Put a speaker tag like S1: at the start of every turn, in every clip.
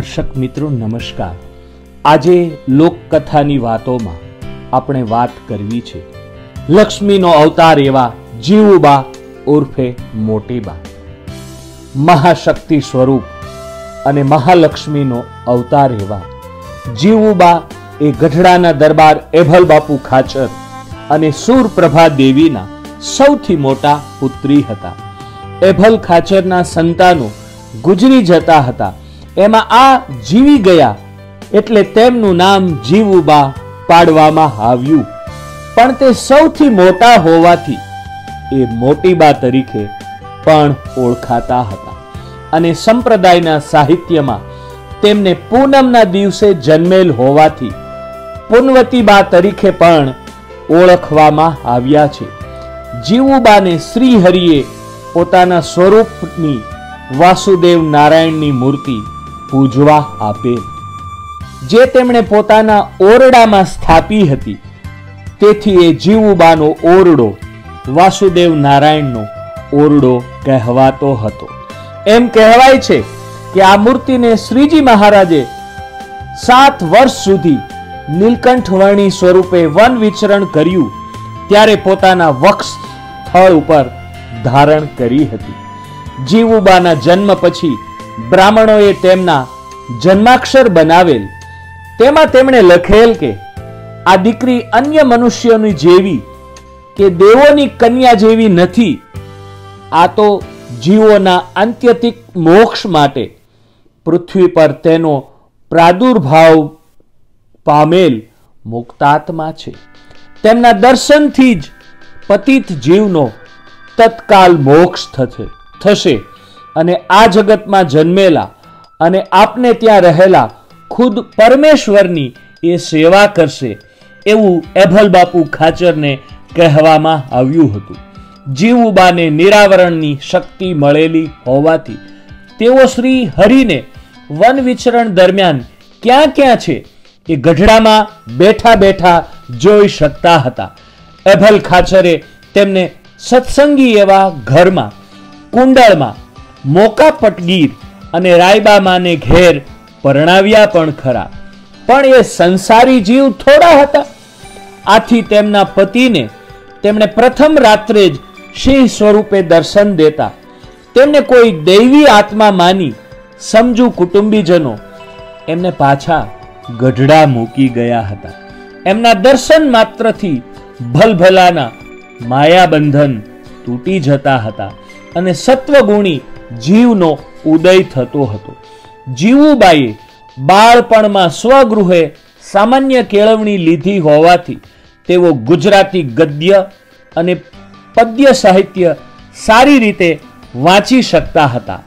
S1: દર્શક મિત્રો, નમસ્કાર. આજે લોકકથાની વાતોમાં આપણે વાત કરવી છે લક્ષ્મીનો અવતાર એવા જીવુબા ઉર્ફે મોટીબા. મહાશક્તિ સ્વરૂપ અને મહાલક્ષ્મીનો અવતાર એવા જીવુબા એ ગઢડાના દરબાર એભલ બાપુ ખાચર અને સુરપ્રભા દેવીના સૌથી મોટા પુત્રી હતા. એભલ ખાચરના સંતાનો ગુજરી જતા હતા એમાં આ જીવી ગયા એટલે તેમનું નામ જીવુબા પાડવામાં આવ્યું. પણ તે સૌથી મોટા હોવાથી એ મોટીબા તરીકે પણ ઓળખાતા હતા. અને સંપ્રદાયના સાહિત્યમાં તેમને પૂનમના દિવસે જન્મેલ હોવાથી પુનવતીબા તરીકે પણ ઓળખવામાં આવ્યા છે. જીવુબાને શ્રીહરિએ પોતાના સ્વરૂપની વાસુદેવ નારાયણની મૂર્તિ પૂજવા આપેલ જે તેમણે પોતાના ઓરડામાં સ્થાપી હતી, તેથી એ જીવુબાનો ઓરડો વાસુદેવ નારાયણનો ઓરડો કહેવાતો હતો. એમ કહેવાય છે કે આ મૂર્તિને શ્રીજી મહારાજે સાત વર્ષ સુધી નીલકંઠ વર્ણી સ્વરૂપે વન વિચરણ કર્યું, ત્યારે પોતાના વક્ષ સ્થળ ઉપર ધારણ કરી હતી. જીવુબાના જન્મ પછી બ્રાહ્મણોએ તેમના જન્માક્ષર બનાવેલ. તેમાં તેમણે લખેલ કે, આ દીકરી અન્ય મનુષ્યોની જેવી કે દેવોની કન્યા જેવી નથી. આ તો જીવોના અંત્યતિક મોક્ષ માટે પૃથ્વી પર તેનો પ્રાદુર્ભાવ પામેલ મુક્તાત્મા છે. તેમના દર્શનથી જ પતિત જીવનો તત્કાલ મોક્ષ થશે. થશે. અને આ જગતમાં જન્મેલા અને આપને ત્યાં રહેલા ખુદ પરમેશ્વરની એ સેવા કરશે એવું એભલ બાપુ ખાચરને કહેવામાં આવ્યું હતું. જીવુબાને નિરાવરણની શક્તિ મળેલી હોવાથી તેઓ શ્રી હરિને વન વિચરણ દરમિયાન ક્યાં ક્યાં છે એ ગઢડામાં બેઠા બેઠા જોઈ શકતા હતા. એભલ ખાચરે તેમને સત્સંગી એવા ઘરમાં, કુંડળમાં મોકા પટગીર અને રાયબામાને ઘેર પરણાવ્યા પણ ખરા. પણ એ સંસારી જીવ થોડા હતા. આથી તેમના પતિને તેમણે પ્રથમ રાત્રે જ સિંહ સ્વરૂપે દર્શન દેતા. તેમને કોઈ દૈવી આત્મા માની સમજુ કુટુંબીજનો એમને પાછા ગઢડા મૂકી ગયા હતા. એમના દર્શન માત્રથી ભલભલાના માયાબંધન તૂટી જતા હતા અને સત્વગુણી જીવનો ઉદય થતો હતો. જીવુબાઈએ બાળપણમાં સ્વગૃહે સામાન્ય કેળવણી લીધી હોવાથી તેઓ ગુજરાતી ગદ્ય અને પદ્ય સાહિત્ય સારી રીતે વાંચી શકતા હતા.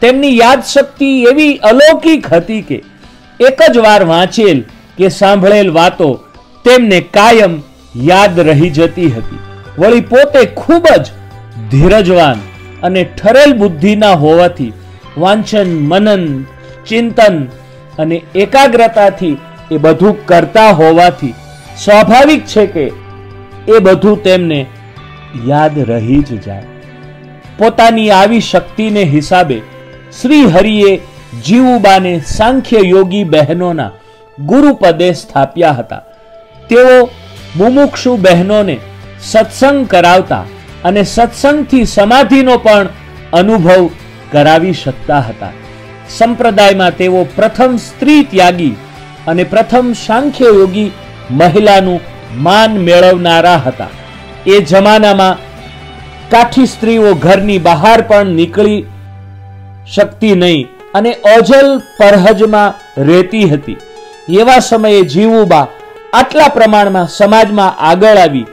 S1: તેમની યાદશક્તિ એવી અલૌકિક હતી કે એક જ વાર વાંચેલ કે સાંભળેલ વાતો તેમને કાયમ યાદ રહી જતી હતી. વળી પોતે ખૂબ જ ધીરજવાન અને ઠરેલ બુદ્ધિના હોવાથી વાંચન, મનન, ચિંતન અને એકાગ્રતાથી એ બધું કરતા હોવાથી સ્વાભાવિક છે કે એ બધું તેમને યાદ રહી જ જાય. પોતાની આવી શક્તિને હિસાબે શ્રી હરિએ જીવુબાને સાંખ્ય યોગી બહેનોના ગુરુપદે સ્થાપ્યા હતા. તેઓ મુમુક્ષુ બહેનોને સત્સંગ કરાવતા અને સત્સંગથી સમાધિનો પણ અનુભવ કરાવી શકતા હતા. સંપ્રદાયમાં તેઓ પ્રથમ સ્ત્રી ત્યાગી અને પ્રથમ સાંખ્ય યોગી મહિલાનું માન મેળવનારા હતા. એ જમાનામાં કાઠી સ્ત્રીઓ ઘરની બહાર પણ નીકળી શકતી નહીં અને ઓજલ પરહજમાં રહેતી હતી. એવા સમયે જીવુબા આટલા પ્રમાણમાં સમાજમાં આગળ આવી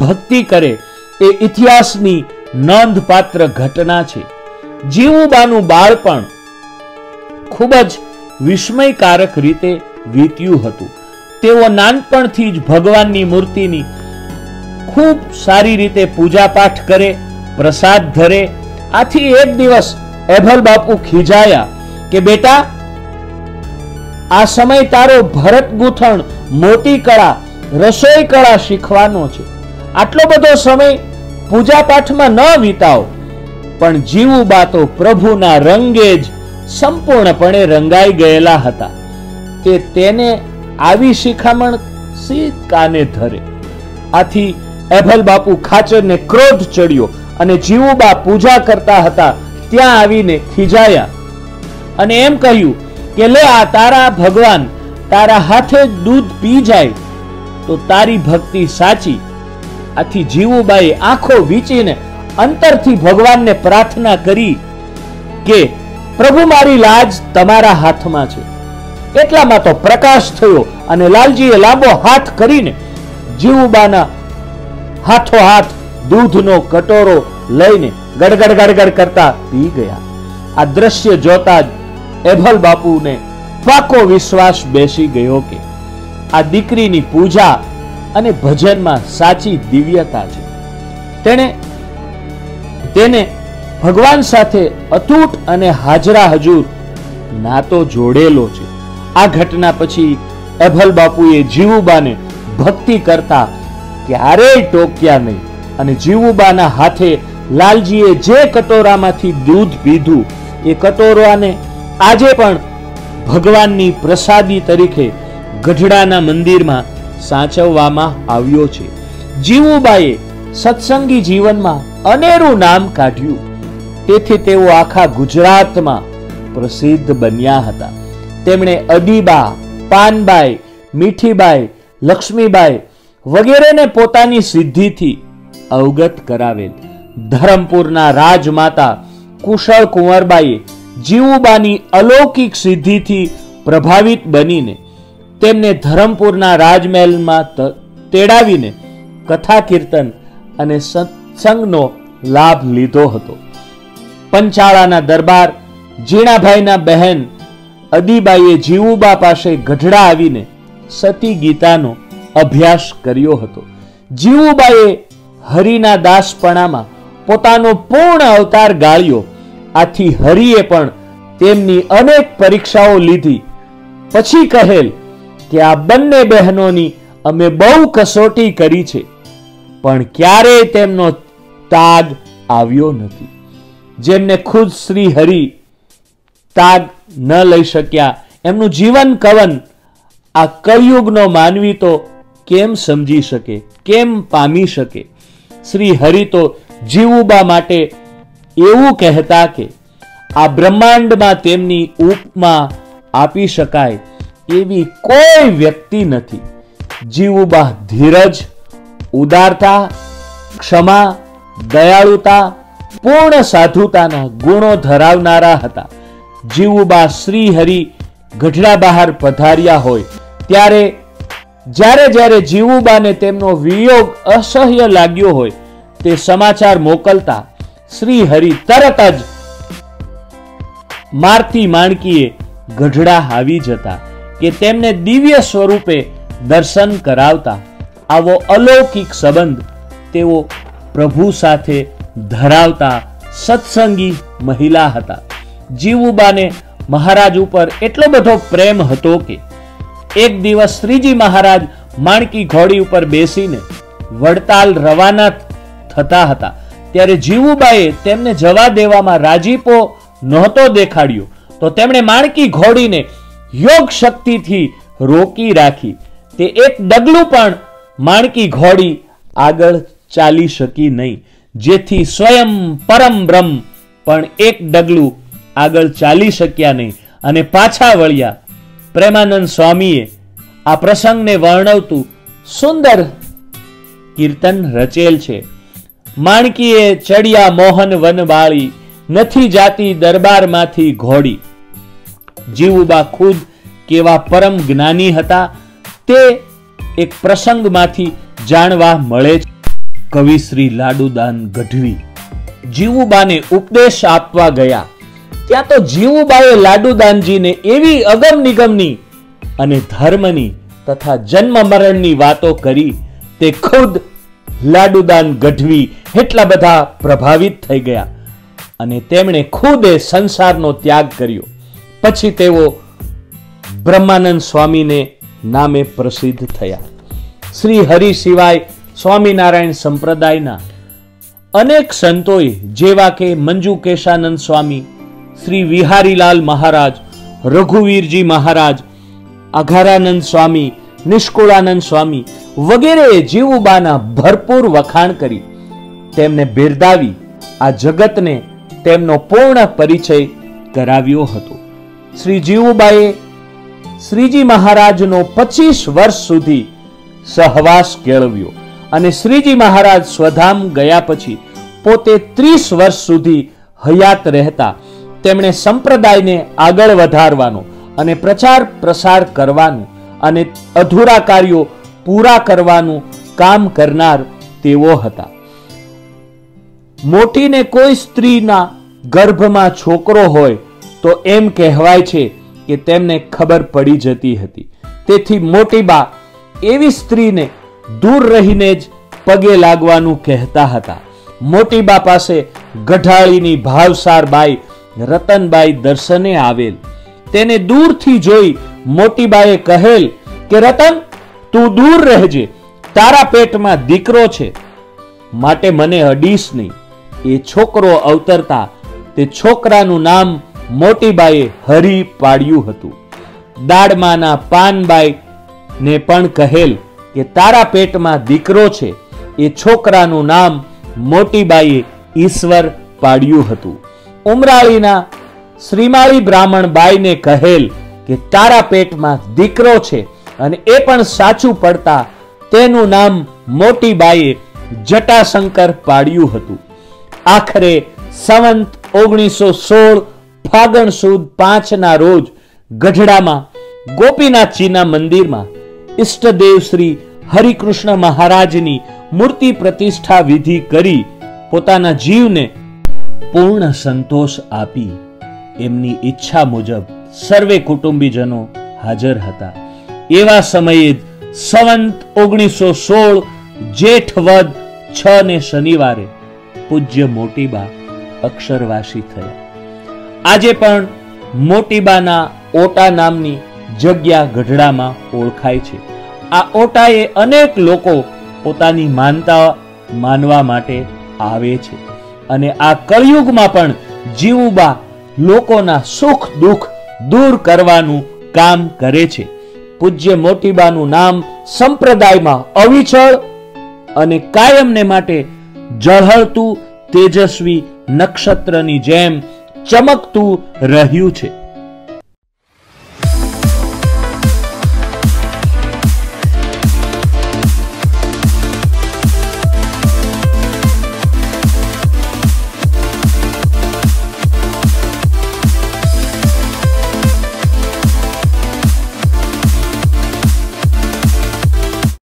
S1: ભક્તિ કરે એ ઇતિહાસની નોંધપાત્ર ઘટના છે. જીવુબાનું બાળપણ ખૂબ જ વિસ્મયકારક રીતે વીત્યું હતું. તેઓ નાનપણથી જ ભગવાનની મૂર્તિની ખૂબ સારી રીતે પૂજા પાઠ કરે, પ્રસાદ ધરે. આથી એક દિવસ એભલ બાપુ ખીજાયા કે, બેટા, આ સમય તારો ભરત ગૂંથણ મોટી કળા, રસોઈ કળા શીખવાનો છે. આટલો બધો સમય પૂજા પાઠમાં ન વિતાવો. પણ જીવુબા તો પ્રભુના રંગે જ સંપૂર્ણપણે રંગાઈ ગયેલા હતા. કે તેને આવી શિખામણ સી કાને ધરે. આથી એભલ બાપુ ખાચરને ક્રોધ ચડ્યો અને જીવુબા પૂજા કરતા હતા ત્યાં આવીને ખીજાયા. અને એમ કહ્યું કે, લે આ તારા ભગવાન, તારા હાથે દૂધ પી જાય. તો તારી ભક્તિ સાચી આથી જીવુબાઈ આંખો વીંચીને અંતરથી ભગવાનને પ્રાર્થના કરી કે, પ્રભુ, મારી લાજ તમારા હાથમાં છે. એટલામાં તો પ્રકાશ થયો અને લાલજીએ લાંબો હાથ કરીને જીવુબાના હાથો હાથ દૂધનો કટોરો લઈને ગડગડ ગડગડ કરતા પી ગયા. આ દ્રશ્ય જોતા જ એભલ બાપુને પાકો વિશ્વાસ બેસી ગયો કે, આ દીકરીની પૂજા અને ભજનમાં સાચી દિવ્યતા છે. તેણે તેને ભગવાન સાથે અતૂટ અને હાજરા હજૂર નાતો જોડેલો છે. આ ઘટના પછી અભલ બાપુએ જીવુબાને ભક્તિ કરતા ક્યારેય ટોક્યા નહીં અને જીવુબાના હાથે લાલજીએ જે કટોરામાંથી દૂધ પીધું એ કટોરાને આજે પણ ભગવાનની પ્રસાદી તરીકે ગઢડાના મંદિરમાં સાચવવામાં આવ્યો છે. જીવુબાએ સત્સંગી જીવનમાં અનેરું નામ કાઢ્યું. તેથી તેઓ આખા ગુજરાતમાં પ્રસિદ્ધ બન્યા હતા. તેમણે અદીબા પાનબાઈ, મીઠીબાઈ, લક્ષ્મીબાઈ વગેરેને પોતાની સિદ્ધિથી અવગત કરાવેલ. ધરમપુરના રાજમાતા કુશળ કુંવરબાઈએ જીવુબાની અલૌકિક સિદ્ધિથી પ્રભાવિત બનીને તેમને ધરમપુરના રાજમહેલમાં તેડાવીને કથા કીર્તન અને સત્સંગનો લાભ લીધો હતો. પંચાળાના દરબાર જીણાભાઈના બહેન અદીબાઈએ જીવુબા પાસે ગઢડા આવીને સતી ગીતાનો અભ્યાસ કર્યો હતો. જીવુબાએ હરિના દાસપણામાં પોતાનો પૂર્ણ અવતાર ગાળ્યો. આથી હરિએ પણ તેમની અનેક પરીક્ષાઓ લીધી. પછી કહેલ કે આ બંને બહેનોની અમે બહુ કસોટી કરી છે, પણ ક્યારેય તેમનો તાગ આવ્યો નથી. જેમને ખુદ શ્રી હરિ તાગ ન લઈ શક્યા, એમનું જીવન કવન આ કળિયુગનો માનવી તો કેમ સમજી શકે, કેમ પામી શકે? શ્રી હરિ તો જીવુબા માટે એવું કહેતા કે, આ બ્રહ્માંડમાં તેમની ઉપમા આપી શકાય એવી કોઈ વ્યક્તિ નથી. જીવુબા ધીરજ, ઉદારતા, ક્ષમા, દયાળુતા, પૂર્ણ સાધુતાના ગુણો ધરાવનારા હતા. જીવુબા શ્રી હરિ ગઢડા બહાર પધાર્યા હોય, ત્યારે જ્યારે જ્યારે જીવુબાને તેમનો વિયોગ અસહ્ય લાગ્યો હોય, તે સમાચાર મોકલતા શ્રી હરિ તરત જ મારતી માણકીએ ગઢડા આવી જતા. કે તેમને દિવ્ય સ્વરૂપે દર્શન કરાવતા આવો અલૌકિક સંબંધ તેઓ પ્રભુ સાથે ધરાવતા સત્સંગી મહિલા હતા. જીવુબાને મહારાજ ઉપર એટલો બધો પ્રેમ હતો કે એક દિવસ શ્રીજી મહારાજ માણકી ઘોડી ઉપર બેસીને વડતાલ રવાના થતા હતા. ત્યારે જીવુબાએ તેમને જવા દેવામાં રાજીપો નહોતો દેખાડ્યો. તો તેમણે માણકી ઘોડીને યોગ શક્તિથી રોકી રાખી. તે એક ડગલું પણ માણકી ઘોડી આગળ ચાલી શકી નહીં. જેથી સ્વયં પરમ બ્રહ્મ પણ એક ડગલું આગળ ચાલી શક્યા નહીં. અને પાછા વળ્યા. પ્રેમાનંદ સ્વામીએ આ પ્રસંગને વર્ણવતું સુંદર કીર્તન રચેલ છે. માણકીએ ચડિયા મોહન વનવાળી નથી જાતી દરબારમાંથી ઘોડી. જીવુબા ખુદ કેવા પરમ જ્ઞાની હતા તે એક પ્રસંગમાંથી જાણવા મળે છે. કવિ શ્રી લાડુદાન ગઢવી જીવુબાને ઉપદેશ આપવા ગયા. ત્યાં તો જીવુબાએ લાડુદાનજીને એવી અગમ નિગમની અને ધર્મની તથા જન્મ મરણની વાતો કરી તે ખુદ લાડુદાન ગઢવી એટલા બધા પ્રભાવિત થઈ ગયા. અને તેમણે ખુદે સંસારનો ત્યાગ કર્યો. પછી તેઓ બ્રહ્માનંદ સ્વામીને નામે પ્રસિદ્ધ થયા. શ્રી હરિ સિવાય સ્વામિનારાયણ સંપ્રદાયના અનેક સંતોએ, જેવા કે મંજુ કેશાનંદ સ્વામી, શ્રી વિહારીલાલ મહારાજ, રઘુવીરજી મહારાજ અઘારાનંદ સ્વામી, નિષ્કુળાનંદ સ્વામી વગેરે જીવુબાના ભરપૂર વખાણ કરી તેમને બિરદાવી આ જગતને તેમનો પૂર્ણ પરિચય કરાવ્યો હતો. શ્રી જીવુબાએ શ્રીજી મહારાજનો પચીસ વર્ષ સુધી સહવાસ કેળવ્યો અને શ્રીજી મહારાજ સ્વધામ ગયા પછી પોતે ત્રીસ વર્ષ સુધી હયાત રહેતા તેમણે સંપ્રદાયને આગળ વધારવાનો અને પ્રચાર પ્રસાર કરવાનું અને અધૂરા કાર્યો પૂરા કરવાનું કામ કરનાર તેઓ હતા. મોટીને કોઈ સ્ત્રીના ગર્ભમાં છોકરો હોય તો એમ કહેવાય છે કે તેમને ખબર પડી જતી હતી. તેથી મોટીબા એવી સ્ત્રીને દૂર રહીને જ પગે લાગવાનું કહેતા હતા. મોટીબા પાસે ગઢાળીની ભાવસાર બાઈ રતનબાઈ દર્શને આવેલ. તેને દૂરથી જોઈ મોટીબાએ કહેલ કે, રતન, તું દૂર રહેજે. તારા પેટમાં દીકરો છે. માટે મને અડીશ નહીં. એ છોકરો અવતરતા તે છોકરાનું નામ મોટીબાઈએ હરી પાડ્યું હતું. દાડમાના પાનબાઈ ને પણ કહેલ કે તારા પેટમાં દીકરો છે, એ છોકરાનું નામ મોટીબાઈએ ઈશ્વર પાડ્યું હતું. ઉમરાળીના શ્રીમાળી બ્રાહ્મણ બાઈને કહેલ કે તારા પેટમાં દીકરો છે અને એ પણ સાચું પડતા તેનું નામ મોટીબાઈએ જટાશંકર પાડ્યું હતું. આખરે સંવંત ઓગણીસો સોળ ફાગણ સુદ પાંચના રોજ ગઢડામાં, ગોપીનાથજીના મંદિરમાં ઈષ્ટદેવ શ્રી હરિકૃષ્ણ મહારાજની મૂર્તિ પ્રતિષ્ઠા વિધિ કરી પોતાના જીવને પૂર્ણ સંતોષ આપી. એમની ઈચ્છા મુજબ સર્વે કુટુંબીજનો હાજર હતા. એવા સમયે સવંત ઓગણીસો સોળ જેઠ વદ છ ને શનિવારે પૂજ્ય મોટીબા અક્ષરવાસી થયા. આજે પણ મોટીબાના ઓટા નામની જગ્યા ગઢડામાં ઓળખાય છે. આ ઓટાએ અનેક લોકો પોતાની માનતા માનવા માટે આવે છે અને આ કળિયુગમાં પણ જીવુબા લોકોના સુખ દુઃખ દૂર કરવાનું કામ કરે છે. પૂજ્ય મોટીબાનું નામ સંપ્રદાયમાં અવિચળ અને કાયમને માટે ઝળહળતું તેજસ્વી નક્ષત્રની જેમ ચમકતું રહ્યું છે.